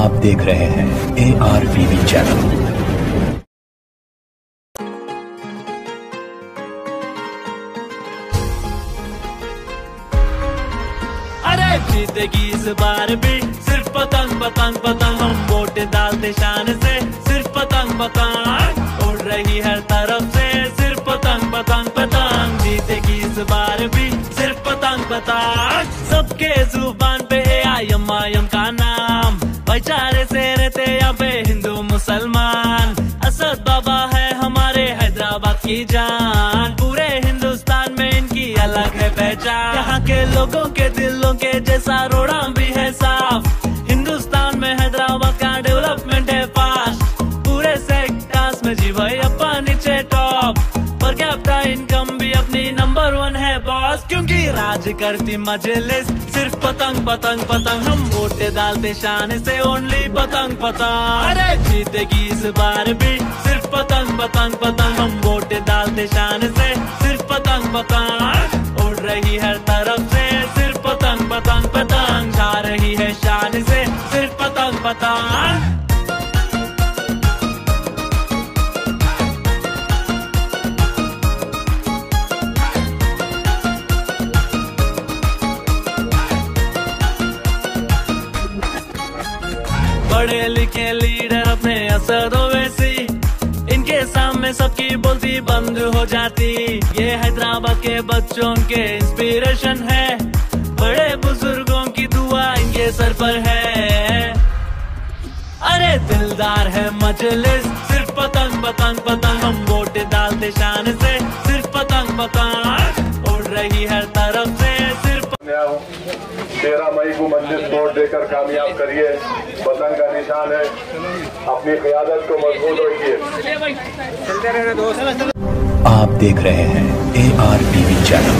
आप देख रहे हैं ए आर टीवी चैनल अरे जीतेगी इस बार भी सिर्फ़ पतंग पतंग पतंग, हम वोट डालते शान से। सिर्फ़ पतंग पतंग उड़ रही हर तरफ़ से। सिर्फ़ पतंग पतंग पतंग। जीतेगी इस बार भी सिर्फ़ पतंग पतंग। सबके ज़ुबान की जान। पूरे हिंदुस्तान में इनकी अलग है पहचान। यहाँ के लोगों के दिलों के जैसा रोड़ा भी है साफ़। हिंदुस्तान में हैदराबाद का डेवलपमेंट है फास्ट। पूरे सेक्टर्स में जी भाई अपा नीचे टॉप पर कैपिटा इनकम भी अपनी नंबर वन है बॉस क्योंकि राज करती मजलिस सिर्फ़ पतंग पतंग पतंग। हम वोटे डालते शान से ओनली पतंग पतंग। अरे जीतेगी इस बार भी सिर्फ़ पतंग पतंग पतंग। हम वोटे से, सिर्फ़ पतंग पतंग पतंग। जा रही है शान से, सिर्फ़ पतंग पतंग। बड़े लिखे सामने सबकी बोलती बंद हो जाती। ये हैदराबाद के बच्चों के इंस्पिरेशन है। बड़े बुज़ुर्गों की दुआ इनके सर पर है। अरे दिलदार है मजलिस, सिर्फ़ पतंग पतंग पतंग हम वोट डालते शान से। सिर्फ़ पतंग पतंग तेरह मई को मजलिस वोट देकर कामयाब करिए। पतंग का निशान है। अपनी क्यादत को मज़बूत रखिए। आप देख रहे हैं ए आर टीवी चैनल